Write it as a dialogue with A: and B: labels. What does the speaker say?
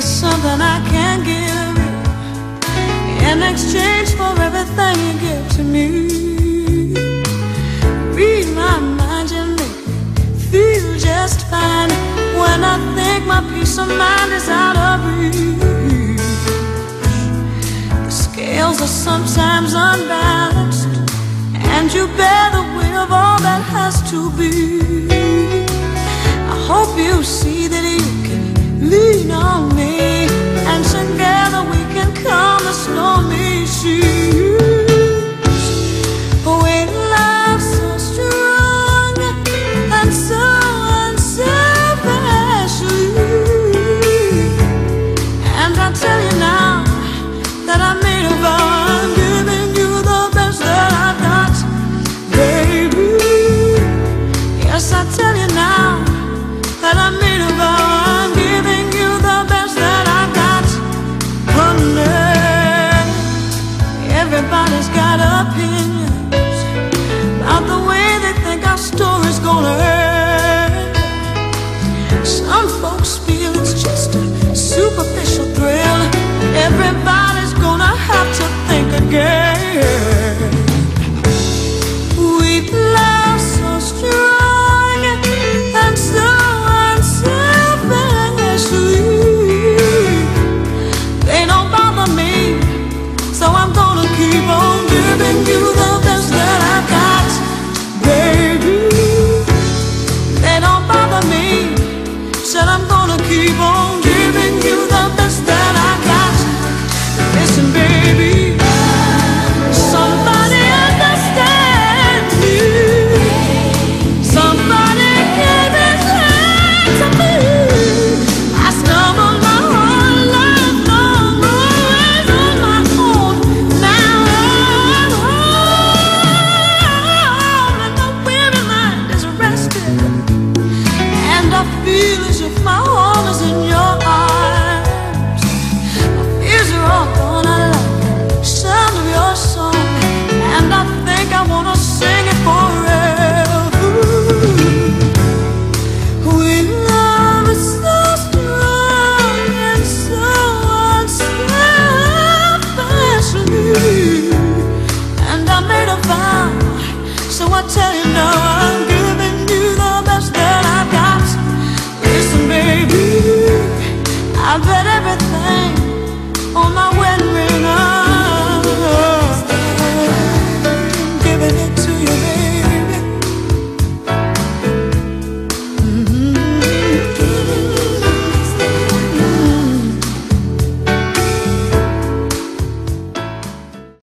A: There's something I can give you in exchange for everything you give to me. Read my mind you make me feel just fine when I think my peace of mind is out of reach. The scales are sometimes unbalanced, and you bear the weight of all that has to be. I hope you see that you can lean on me. vivo. everything on my wedding ring.